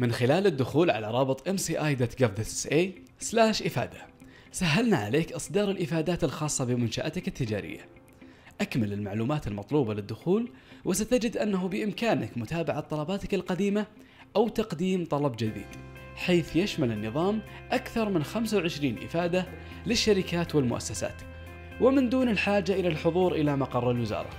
من خلال الدخول على رابط mci.gov.sa إفادة. سهلنا عليك إصدار الإفادات الخاصة بمنشأتك التجارية. أكمل المعلومات المطلوبة للدخول وستجد أنه بإمكانك متابعة طلباتك القديمة أو تقديم طلب جديد حيث يشمل النظام أكثر من 25 إفادة للشركات والمؤسسات ومن دون الحاجة إلى الحضور إلى مقر الوزارة.